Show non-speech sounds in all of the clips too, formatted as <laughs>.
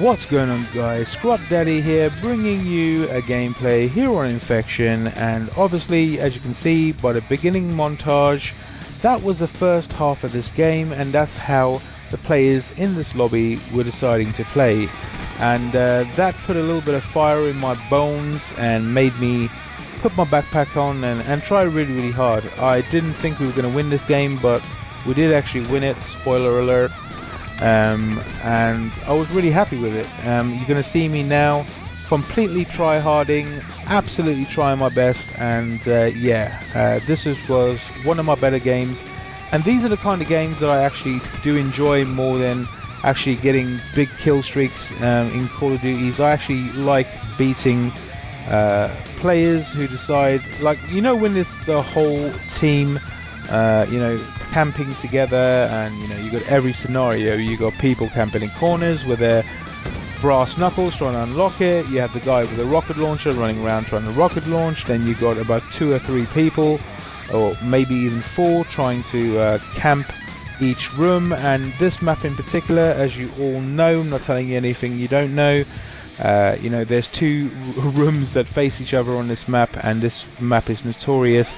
What's going on guys, Skrub Daddy here bringing you a gameplay here on Infection and obviously as you can see by the beginning montage that was the first half of this game and that's how the players in this lobby were deciding to play. And uh, that put a little bit of fire in my bones and made me put my backpack on and, and try really really hard. I didn't think we were going to win this game but we did actually win it, spoiler alert um, and I was really happy with it. Um, you're going to see me now completely try-harding, absolutely trying my best, and uh, yeah, uh, this is, was one of my better games. And these are the kind of games that I actually do enjoy more than actually getting big kill streaks um, in Call of Duties. I actually like beating uh, players who decide, like, you know when it's the whole team, uh, you know, camping together and you know you got every scenario. You got people camping in corners with their brass knuckles trying to unlock it. You have the guy with a rocket launcher running around trying to rocket launch. Then you got about two or three people or maybe even four trying to uh, camp each room. And this map in particular as you all know I'm not telling you anything you don't know uh, you know there's two <laughs> rooms that face each other on this map. And this map is notorious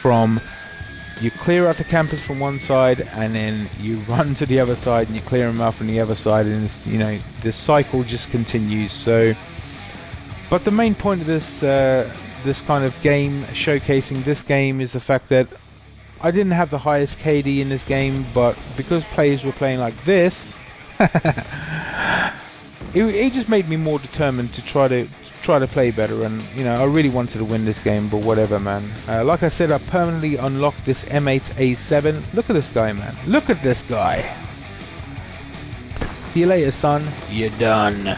from you clear out the campers from one side and then you <laughs> run to the other side and you clear them out from the other side and you know the cycle just continues. So but the main point of this uh, this kind of game showcasing this game is the fact that I didn't have the highest KD in this game but because players were playing like this <laughs> it, it just made me more determined to try to try to play better and you know I really wanted to win this game but whatever man. Uh, like I said I permanently unlocked this M8A7 look at this guy man. Look at this guy. See you later son. You're done. <laughs>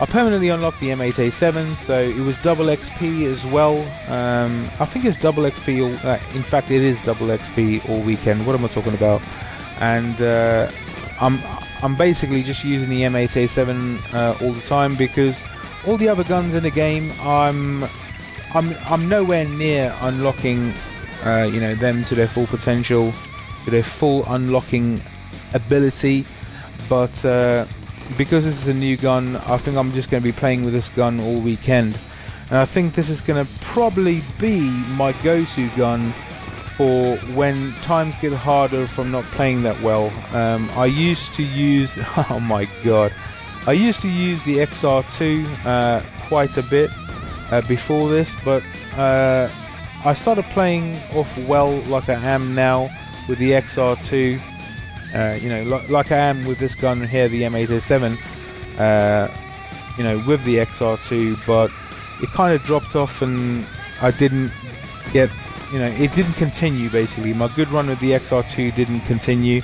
I permanently unlocked the M8A7 so it was double XP as well. Um, I think it's double XP all, uh, in fact it is double XP all weekend. What am I talking about? And uh, I'm I'm basically just using the M8A7 uh, all the time because all the other guns in the game, I'm I'm I'm nowhere near unlocking, uh, you know, them to their full potential, to their full unlocking ability. But uh, because this is a new gun, I think I'm just going to be playing with this gun all weekend, and I think this is going to probably be my go-to gun for when times get harder from not playing that well. Um, I used to use, <laughs> oh my god. I used to use the XR2 uh, quite a bit uh, before this, but uh, I started playing off well like I am now with the XR2. Uh, you know, like, like, I am with this gun here, the M8A7. Uh, you know, with the XR2, but it kind of dropped off, and I didn't get. You know, it didn't continue basically. My good run with the XR2 didn't continue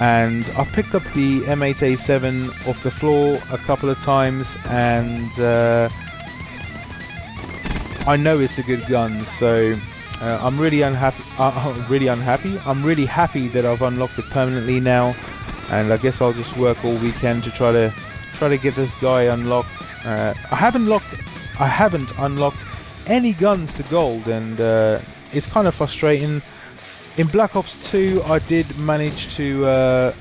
and I've picked up the M8A7 off the floor a couple of times and uh, I know it's a good gun so uh, I'm really unhappy <laughs> uh, really unhappy. I'm really happy that I've unlocked it permanently now and I guess I'll just work all weekend to try to try to get this guy unlocked. Uh, I haven't locked I haven't unlocked any guns to gold and uh, it's kind of frustrating in Black Ops 2 I did manage to uh,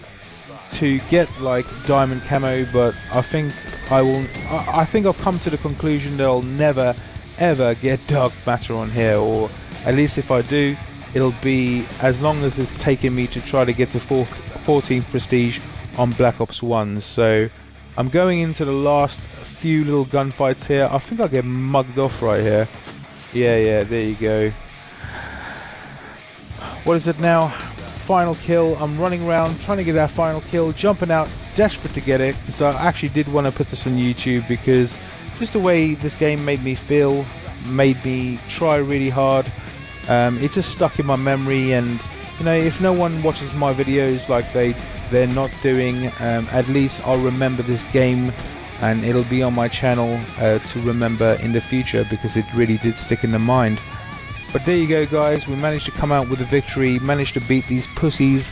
to get like diamond camo but I think I will I, I, think I've come to the conclusion that I'll never ever get <laughs> dark matter on here or at least if I do it'll be as long as it's taken me to try to get to 14th prestige on Black Ops 1 so I'm going into the last few little gunfights here. I think I'll get mugged off right here. Yeah, yeah, there you go. What is it now? Final kill. I'm running around trying to get that final kill, jumping out, desperate to get it. So I actually did want to put this on YouTube because just the way this game made me feel, made me try really hard. Um, it just stuck in my memory and you know if no one watches my videos like they they're not doing um, at least I'll remember this game and it'll be on my channel uh, to remember in the future because it really did stick in the mind but there you go guys. We managed to come out with a victory managed to beat these pussies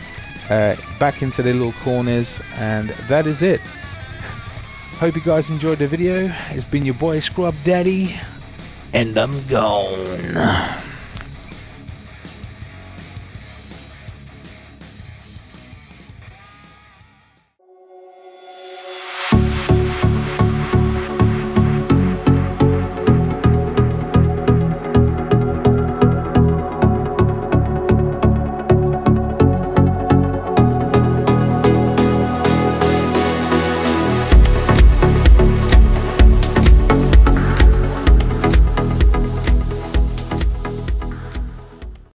uh, back into their little corners and that is it. <laughs> Hope you guys enjoyed the video. It's been your boy Skrub Daddy and I'm gone